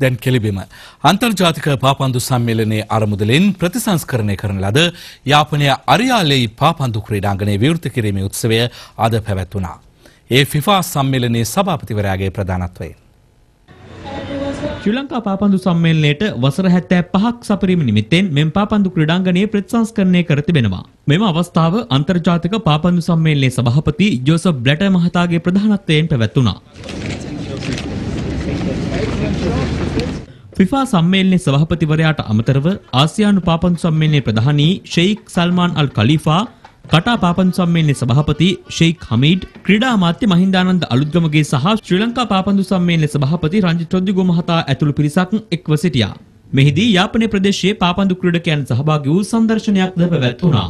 දැන් කෙලිබිම අන්තර්ජාතික පාපන්දු සම්මේලනයේ අරමුදලෙන් ප්‍රතිසංස්කරණය කරන ලද යාපනය අරියාලෙයි පාපන්දු ක්‍රීඩාංගණය විවෘත කිරීමේ උත්සවය අද පැවැත්වුණා. ඒ ෆිෆා සම්මේලනයේ සභාපතිවරයාගේ ප්‍රධානත්වයෙන්. ශ්‍රී ලංකා පාපන්දු සම්මේලනයට වසර 75ක් සපරීම නිමිත්තෙන් මෙම පාපන්දු ක්‍රීඩාංගණය ප්‍රතිසංස්කරණය කර තිබෙනවා. මෙම අවස්ථාව අන්තර්ජාතික පාපන්දු සම්මේලනයේ සභාපති ජෝසප් බ්ලැටර් මහතාගේ ප්‍රධානත්වයෙන් පැවැත්වුණා. ෆිෆා සම්මේලනයේ සභාපතිවරයාට අමතරව ආසියානු පාපන්දු සම්මේලනයේ ප්‍රධානී ෂෙයික් සල්මාන් අල් කලීෆා කටා පාපන්දු සම්මේලනයේ සභාපති ෂෙයික් හමීඩ් ක්‍රීඩා අමාත්‍ය මහින්දානන්ද අලුත්ගමගේ සහ ශ්‍රී ලංකා පාපන්දු සම්මේලනයේ සභාපති රංජිත් රොද්දිගෝ මහතා ඇතුළු පිරිසක් එක්ව සිටියා. මෙහිදී යාපනය ප්‍රදේශයේ පාපන්දු ක්‍රීඩකයන් සහභාගී වූ සංදර්ශනයක්ද පැවැත්වුණා.